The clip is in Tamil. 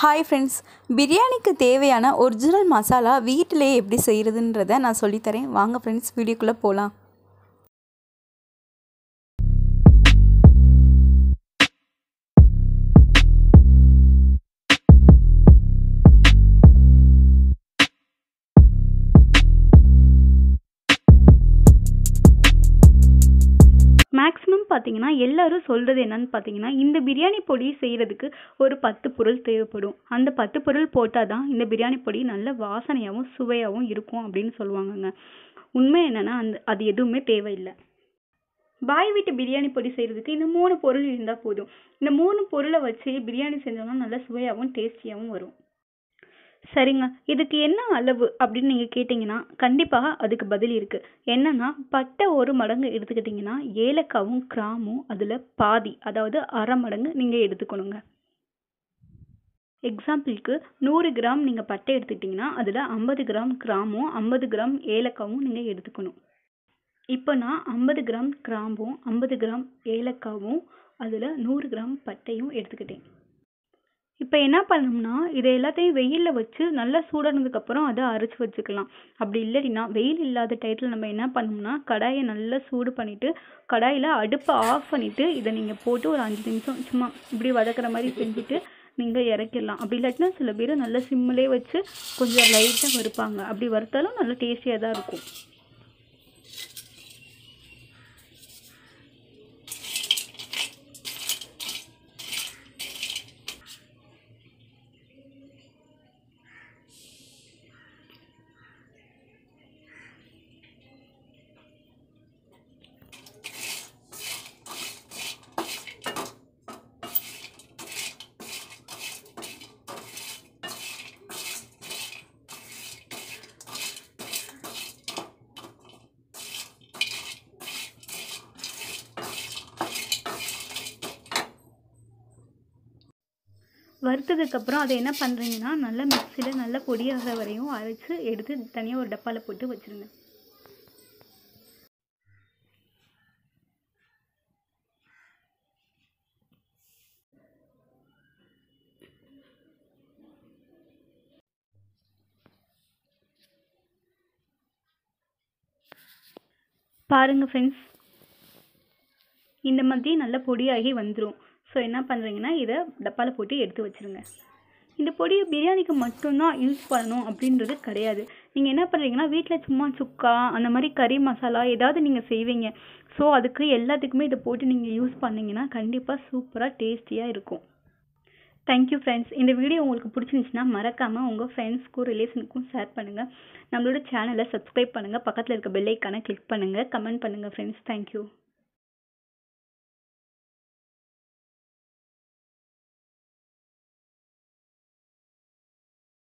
ஹாய் ஃப்ரெண்ட்ஸ் பிரியாணிக்கு தேவையான ஒரிஜினல் மசாலா வீட்டிலேயே எப்படி செய்கிறதுன்றதை நான் சொல்லித்தரேன். வாங்க ஃப்ரெண்ட்ஸ் வீடியோக்குள்ளே போகலாம் பார்த்தீங்கன்னா எல்லாரும் சொல்கிறது என்னன்னு பார்த்தீங்கன்னா இந்த பிரியாணி பொடி செய்கிறதுக்கு ஒரு பத்து பொருள் தேவைப்படும். அந்த பத்து பொருள் போட்டால் தான் இந்த பிரியாணி பொடி நல்ல வாசனையாகவும் சுவையாகவும் இருக்கும் அப்படின்னு சொல்லுவாங்கங்க. உண்மை என்னென்னா அந்த அது எதுவுமே தேவையில்லை. பாய் வீட்டு பிரியாணி பொடி செய்கிறதுக்கு இந்த மூணு பொருள் இருந்தால் போதும். இந்த மூணு பொருளை வச்சு பிரியாணி செஞ்சோம்னா நல்ல சுவையாகவும் டேஸ்டியாகவும் வரும். சரிங்க. இதுக்கு என்ன அளவு அப்படின்னு நீங்கள் கேட்டிங்கன்னா கண்டிப்பாக அதுக்கு பதில் இருக்குது என்னன்னா பட்டை ஒரு மடங்கு எடுத்துக்கிட்டிங்கன்னா ஏலக்காவும் கிராமும் அதில் பாதி அதாவது அரை மடங்கு நீங்கள் எடுத்துக்கணுங்க. எக்ஸாம்பிளுக்கு நூறு கிராம் நீங்கள் பட்டை எடுத்துக்கிட்டிங்கன்னா அதில் ஐம்பது கிராம் கிராமும் ஐம்பது கிராம் ஏலக்காவும் நீங்கள் எடுத்துக்கணும். இப்போ நான் ஐம்பது கிராம் கிராம்பும் ஐம்பது கிராம் ஏலக்காவும் அதில் நூறு கிராம் பட்டையும் எடுத்துக்கிட்டேன். இப்போ என்ன பண்ணணும்னா இதை எல்லாத்தையும் வெயிலில் வச்சு நல்லா சூடானதுக்கப்புறம் அதை அரைச்சி வச்சுக்கலாம். அப்படி இல்லைன்னா வெயில் இல்லாத டயத்தில் நம்ம என்ன பண்ணணும்னா கடாயை நல்லா சூடு பண்ணிவிட்டு கடாயில் அடுப்பை ஆஃப் பண்ணிவிட்டு இதை நீங்கள் போட்டு ஒரு அஞ்சு நிமிஷம் சும்மா இப்படி வதக்குற மாதிரி செஞ்சுட்டு நீங்கள் இறக்கிடலாம். அப்படி இல்லாட்டினா சில பேர் நல்லா சிம்மிலே வச்சு கொஞ்சம் லைட்டாக வறுப்பாங்க. அப்படி வறுத்தாலும் நல்லா டேஸ்டியாக தான் இருக்கும். வறுத்ததுக்கப்புறம் அதை என்ன பண்ணுறீங்கன்னா நல்லா மிக்சியில் நல்லா பொடியாக வரையும் அரைச்சி எடுத்து தனியாக ஒரு டப்பாவில் போட்டு வச்சுருங்க. பாருங்கள் ஃப்ரெண்ட்ஸ் இந்த மாதிரி நல்ல பொடியாகி வந்துடும் ஸோ என்ன பண்ணுறீங்கன்னா இதை டப்பாவில் போட்டு எடுத்து வச்சுருங்க. இந்த பொடியை பிரியாணிக்கு மட்டும்தான் யூஸ் பண்ணணும் அப்படின்றது கிடையாது. நீங்கள் என்ன பண்ணுறீங்கன்னா வீட்டில் சும்மா சுக்கா அந்த மாதிரி கறி மசாலா ஏதாவது நீங்கள் செய்வீங்க. ஸோ அதுக்கு எல்லாத்துக்குமே இதை போட்டு நீங்கள் யூஸ் பண்ணிங்கன்னா கண்டிப்பாக சூப்பராக டேஸ்டியாக இருக்கும். தேங்க்யூ ஃப்ரெண்ட்ஸ் இந்த வீடியோ உங்களுக்கு பிடிச்சிருந்துச்சின்னா மறக்காமல் உங்கள் ஃப்ரெண்ட்ஸ்க்கும் ரிலேஷனுக்கும் ஷேர் பண்ணுங்கள் நம்மளோட சேனலை சப்ஸ்கிரைப் பண்ணுங்கள் பக்கத்தில் இருக்க பெல்லைக்கான கிளிக் பண்ணுங்கள் கமெண்ட் பண்ணுங்கள் ஃப்ரெண்ட்ஸ் தேங்க்யூ